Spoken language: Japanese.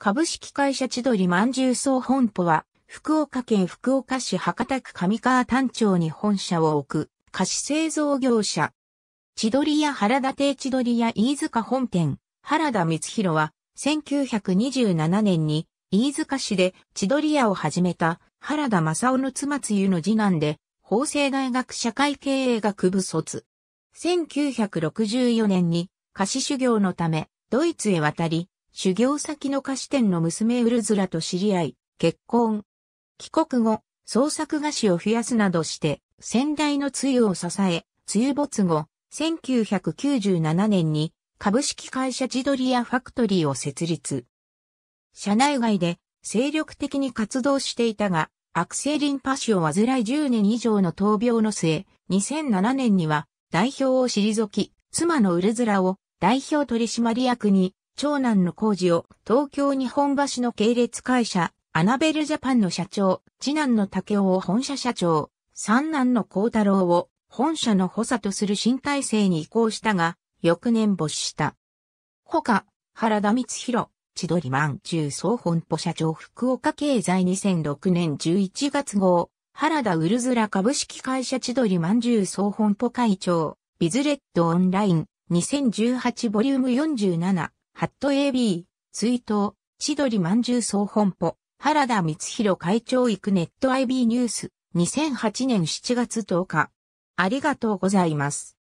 株式会社千鳥まんじゅう総本舗は、福岡県福岡市博多区上川丹町に本社を置く菓子製造業者。千鳥屋原田亭千鳥屋飯塚本店、原田光弘は、1927年に飯塚市で千鳥屋を始めた原田正夫の妻つゆの次男で、法政大学社会経営学部卒。1964年に菓子修行のためドイツへ渡り、修行先の菓子店の娘ウルズラと知り合い、結婚。帰国後、創作菓子を増やすなどして、先代のつゆを支え、つゆ没後、1997年に株式会社地鳥屋ファクトリーを設立。社内外で精力的に活動していたが、悪性リンパ腫を患い10年以上の闘病の末、2007年には代表を退き、妻のウルズラを代表取締役に、長男の工事を東京日本橋の系列会社、アナベルジャパンの社長、次男の竹雄を本社社長、三男の孝太郎を本社の補佐とする新体制に移行したが、翌年没した。他、原田光弘、千鳥マン中総本舗社長福岡経済2006年11月号、原田ウルズラ株式会社千鳥まんじゅう総本舗会長、ビズレットオンライン、2018ボリューム47、ハット AB、追悼、千鳥まんじゅう総本舗、原田光弘会長行くネット IB ニュース、2008年7月10日。ありがとうございます。